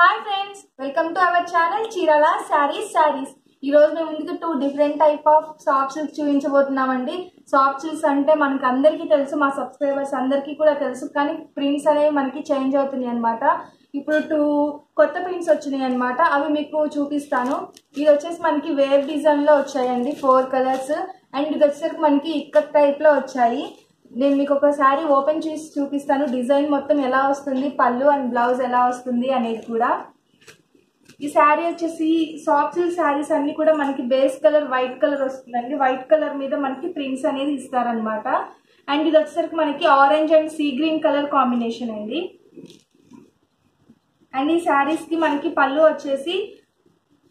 Hi friends welcome to our channel Chirala sarees sarees ఈ రోజు మేము ముందుకు two different type of soft silks చూపించబోతున్నామండి. Soft silks అంటే మనకి అందరికీ తెలుసు మా సబ్స్క్రైబర్స్ అందరికీ కూడా తెలుసు కానీ ప్రింట్స్ అనేవి మనకి చేంజ్ అవుతున్నాయి అనమాట ఇప్పుడు టూ కొత్త ప్రింట్స్ వచ్చినాయి అనమాట అవి మీకు చూపిస్తాను. ఇది వచ్చేసి మనకి వేవ్ డిజైన్లో వచ్చాయండి ఫోర్ కలర్స్ అండ్ ఇది వచ్చేసరికి మనకి ఇక్కత్ టైప్లో వచ్చాయి. నేను మీకు ఒక శారీ ఓపెన్ చేసి చూపిస్తాను. డిజైన్ మొత్తం ఎలా వస్తుంది? పళ్ళు అండ్ బ్లౌజ్ ఎలా వస్తుంది అనేది కూడా. ఈ శారీ వచ్చేసి సాఫ్ట్ సిల్క్ శారీస్ అన్ని కూడా మనకి బేస్ కలర్ వైట్ కలర్ వస్తుందండి. వైట్ కలర్ మీద మనకి ప్రింట్స్ అనేది ఇస్తారనమాట అండ్ ఇది వచ్చేసరికి మనకి orange and sea green colour combination అండి. అండ్ ఈ శారీస్కి మనకి పళ్ళు వచ్చేసి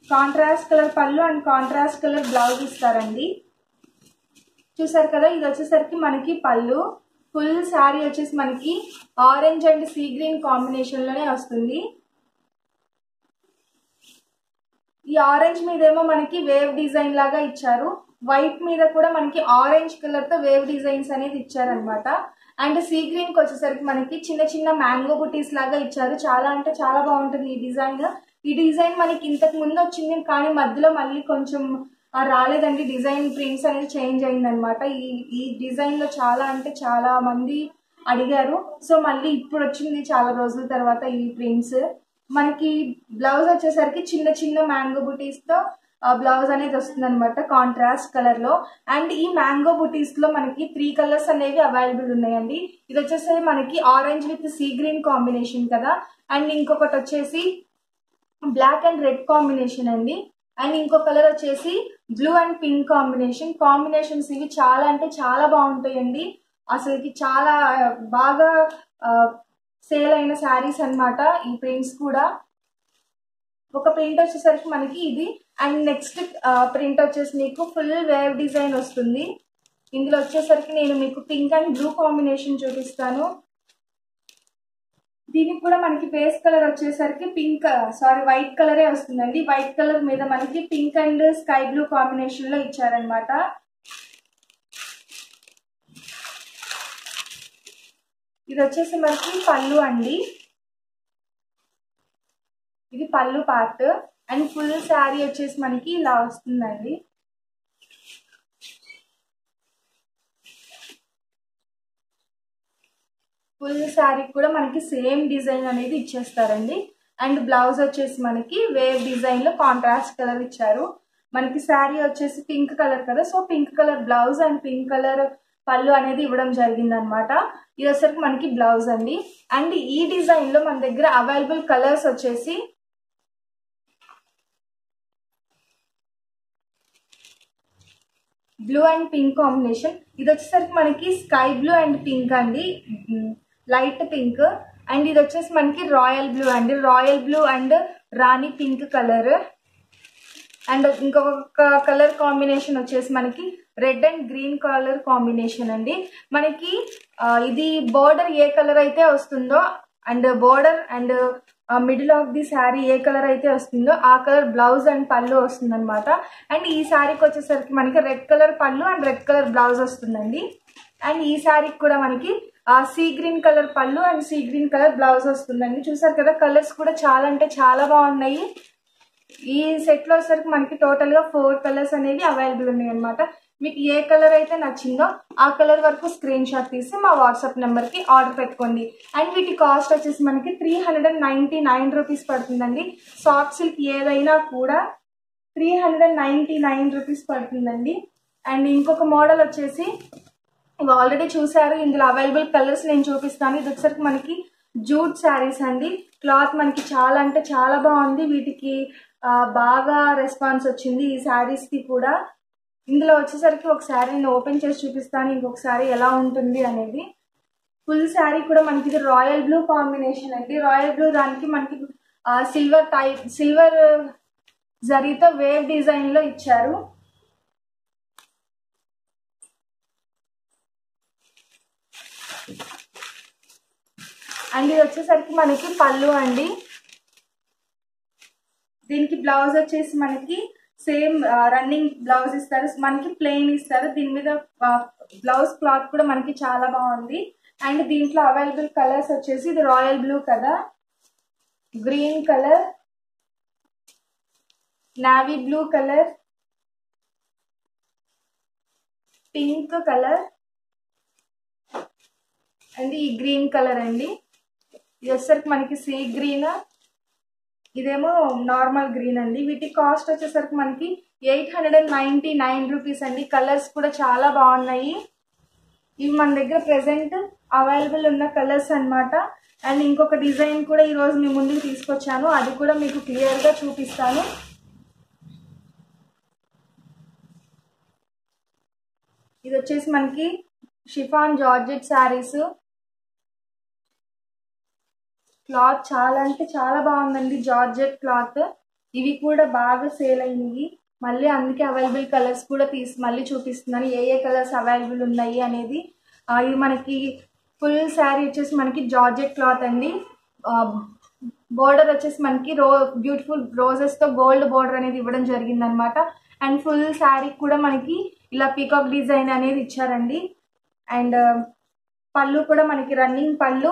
కాంట్రాస్ట్ కలర్ పళ్ళు అండ్ కాంట్రాస్ట్ కలర్ బ్లౌజ్ ఇస్తారండి. చూసారు కదా ఇది వచ్చేసరికి మనకి పళ్ళు. ఫుల్ శారీ వచ్చేసి మనకి ఆరెంజ్ అండ్ సీ గ్రీన్ కాంబినేషన్లోనే వస్తుంది. ఈ ఆరెంజ్ మీదేమో మనకి వేవ్ డిజైన్ లాగా ఇచ్చారు. వైట్ మీద కూడా మనకి ఆరెంజ్ కలర్తో వేవ్ డిజైన్స్ అనేది ఇచ్చారనమాట అండ్ సీ గ్రీన్కి వచ్చేసరికి మనకి చిన్న చిన్న మ్యాంగో బుటీస్ లాగా ఇచ్చారు. చాలా అంటే చాలా బాగుంటుంది ఈ డిజైన్ ఈ డిజైన్ మనకి ఇంతకు ముందు వచ్చింది కానీ మధ్యలో మళ్ళీ కొంచెం రాలేదండి. డిజైన్ ప్రింట్స్ అనేది చేంజ్ అయిందనమాట ఈ ఈ డిజైన్లో చాలా అంటే చాలా మంది అడిగారు. సో మళ్ళీ ఇప్పుడు వచ్చింది చాలా రోజుల తర్వాత ఈ ప్రింట్స్. మనకి బ్లౌజ్ వచ్చేసరికి చిన్న చిన్న మ్యాంగో బుటీస్తో బ్లౌజ్ అనేది వస్తుంది అనమాట కాంట్రాస్ట్ కలర్లో అండ్ ఈ మ్యాంగో బుటీస్లో మనకి త్రీ కలర్స్ అనేవి అవైలబుల్ ఉన్నాయండి. ఇది వచ్చేసి మనకి orange with sea green combination కదా. అండ్ ఇంకొకటి వచ్చేసి బ్లాక్ అండ్ రెడ్ కాంబినేషన్ అండి. అండ్ ఇంకో కలర్ వచ్చేసి blue and pink combination. Combinations ఇవి చాలా అంటే చాలా బాగుంటాయండి. అసలుకి చాలా బాగా సేల్ అయిన శారీస్ అన్నమాట ఈ ప్రింట్స్ కూడా. ఒక ప్రింట్ వచ్చేసరికి మనకి ఇది. అండ్ నెక్స్ట్ ప్రింట్ వచ్చేసి మీకు ఫుల్ వేవ్ డిజైన్ వస్తుంది. ఇందులో వచ్చేసరికి నేను మీకు పింక్ అండ్ బ్లూ కాంబినేషన్ చూపిస్తాను. దీనికి కూడా మనకి బేస్ కలర్ వచ్చేసరికి పింక్ సారీ వైట్ కలరే వస్తుందండి. వైట్ కలర్ మీద మనకి పింక్ అండ్ స్కై బ్లూ కాంబినేషన్లో ఇచ్చారనమాట ఇది వచ్చేసి మనకి పళ్ళు అండి. ఇది పళ్ళు పార్ట్. అండ్ ఫుల్ శారీ వచ్చేసి మనకి ఇలా వస్తుందండి. ఫుల్ శారీ కూడా మనకి సేమ్ డిజైన్ అనేది ఇచ్చేస్తారండి. అండ్ బ్లౌజ్ వచ్చేసి మనకి వేవ్ డిజైన్లో కాంట్రాస్ట్ కలర్ ఇచ్చారు. మనకి శారీ వచ్చేసి పింక్ కలర్ కదా so pink colour blouse and pink colour పళ్ళు అనేది ఇవ్వడం జరిగింది అనమాట ఇది వచ్చరికి మనకి బ్లౌజ్ అండి. అండ్ ఈ డిజైన్లో మన దగ్గర అవైలబుల్ కలర్స్ వచ్చేసి బ్లూ అండ్ పింక్ కాంబినేషన్. ఇది వచ్చేసరికి మనకి స్కై బ్లూ అండ్ పింక్ అండి. లైట్ పింక్ అండ్ ఇది వచ్చేసి మనకి రాయల్ బ్లూ అండి. Royal blue and rani pink colour. And ఇంకొక కలర్ కాంబినేషన్ వచ్చేసి మనకి red and green colour combination అండి. మనకి ఇది బోర్డర్ ఏ కలర్ అయితే వస్తుందో and border and middle of the saree A colour అయితే వస్తుందో ఆ కలర్ బ్లౌజ్ అండ్ పళ్ళు వస్తుంది అనమాట అండ్ ఈ శారీకి వచ్చేసరికి మనకి రెడ్ కలర్ పళ్ళు అండ్ రెడ్ కలర్ బ్లౌజ్ వస్తుందండి. అండ్ ఈ శారీకి కూడా మనకి సీ గ్రీన్ కలర్ పళ్ళు and sea green colour blouse వస్తుందండి. చూసారు కదా కలర్స్ కూడా చాలా అంటే చాలా బాగున్నాయి. ఈ సెట్లో వచ్చేసరికి మనకి టోటల్గా ఫోర్ కలర్స్ అనేవి అవైలబుల్ ఉన్నాయి అనమాట మీకు ఏ కలర్ అయితే నచ్చిందో ఆ కలర్ వరకు స్క్రీన్ షాట్ తీసి మా వాట్సాప్ నెంబర్కి ఆర్డర్ పెట్టుకోండి. అండ్ వీటి కాస్ట్ వచ్చేసి మనకి three hundred and ninety nine rupees పడుతుందండి. సాఫ్ట్ సిల్క్ ఏదైనా కూడా three hundred and nine rupees పడుతుందండి. అండ్ ఇంకొక మోడల్ వచ్చేసి ఇవి ఆల్రెడీ చూసారు ఇందులో అవైలబుల్ కలర్స్ నేను చూపిస్తాను. ఇది వచ్చరికి మనకి జూట్ శారీస్ అండి. క్లాత్ మనకి చాలా అంటే చాలా బాగుంది. వీటికి బాగా రెస్పాన్స్ వచ్చింది ఈ శారీస్కి కూడా. ఇందులో వచ్చేసరికి ఒక శారీ నేను ఓపెన్ చేసి చూపిస్తాను ఇంకొక శారీ ఎలా ఉంటుంది అనేది. ఫుల్ శారీ కూడా మనకి ఇది రాయల్ బ్లూ కాంబినేషన్ అండి. రాయల్ బ్లూ దానికి మనకి సిల్వర్ టైప్ సిల్వర్ జరీతో వేవ్ డిజైన్లో ఇచ్చారు. అండ్ ఇది వచ్చేసరికి మనకి పళ్ళు అండి. దీనికి బ్లౌజ్ వచ్చేసి మనకి సేమ్ రన్నింగ్ బ్లౌజ్ ఇస్తారు. మనకి ప్లెయిన్ ఇస్తారు. దీని మీద బ్లౌజ్ క్లాత్ కూడా మనకి చాలా బాగుంది. అండ్ దీంట్లో అవైలబుల్ కలర్స్ వచ్చేసి ఇది రాయల్ బ్లూ కదా. Green colour navy blue colour pink colour and ఈ గ్రీన్ కలర్ అండి. ఇది వచ్చేసరికి మనకి సీ గ్రీన్ ఇదేమో నార్మల్ గ్రీన్ అండి. వీటి కాస్ట్ వచ్చేసరికి మనకి eight hundred and ninety nine rupees అండి. కలర్స్ కూడా చాలా బాగున్నాయి. ఇవి మన దగ్గర ప్రెసెంట్ అవైలబుల్ ఉన్న కలర్స్ అన్నమాట. అండ్ ఇంకొక డిజైన్ కూడా ఈరోజు మీ ముందుకు తీసుకొచ్చాను. అది కూడా మీకు క్లియర్గా చూపిస్తాను. ఇది వచ్చేసి మనకి షిఫాన్ జార్జెట్ శారీస్. క్లాత్ చాలా అంటే చాలా బాగుందండి జార్జెట్ క్లాత్. ఇవి కూడా బాగా సేల్ అయ్యింది. మళ్ళీ అందుకే అవైలబుల్ కలర్స్ కూడా తీసి మళ్ళీ చూపిస్తున్నాను. ఏ ఏ కలర్స్ అవైలబుల్ ఉన్నాయి అనేది. ఇవి మనకి ఫుల్ శారీ వచ్చేసి మనకి జార్జెట్ క్లాత్ అండి. బోర్డర్ వచ్చేసి మనకి రో బ్యూటిఫుల్ రోజెస్తో గోల్డ్ బోర్డర్ అనేది ఇవ్వడం జరిగిందనమాట. అండ్ ఫుల్ శారీ కూడా మనకి ఇలా పీకాక్ డిజైన్ అనేది ఇచ్చారండి. అండ్ పళ్ళు కూడా మనకి రన్నింగ్ పళ్ళు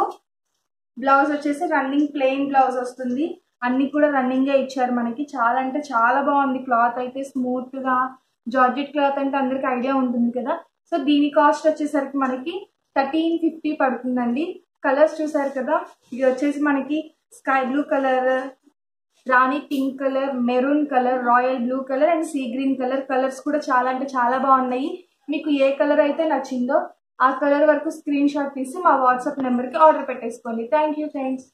బ్లౌజ్ వచ్చేసి రన్నింగ్ ప్లెయిన్ బ్లౌజ్ వస్తుంది. అన్ని కూడా రన్నింగ్ ఇచ్చారు మనకి. చాలా అంటే చాలా బాగుంది. క్లాత్ అయితే స్మూత్గా జార్జెట్ క్లాత్ అంటే అందరికి ఐడియా ఉంటుంది కదా. సో దీని కాస్ట్ వచ్చేసరికి మనకి థర్టీన్ ఫిఫ్టీ పడుతుందండి. కలర్స్ చూసారు కదా? ఇది వచ్చేసి మనకి sky blue colour rani pink colour maroon colour royal blue colour and sea green colour. Colours కూడా చాలా అంటే చాలా బాగున్నాయి. మీకు ఏ కలర్ అయితే నచ్చిందో ఆ కలర్ వరకు స్క్రీన్ షాట్ తీసి మా వాట్సాప్ నెంబర్కి ఆర్డర్ పెట్టేసుకోండి. Thank you thanks